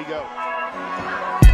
we go.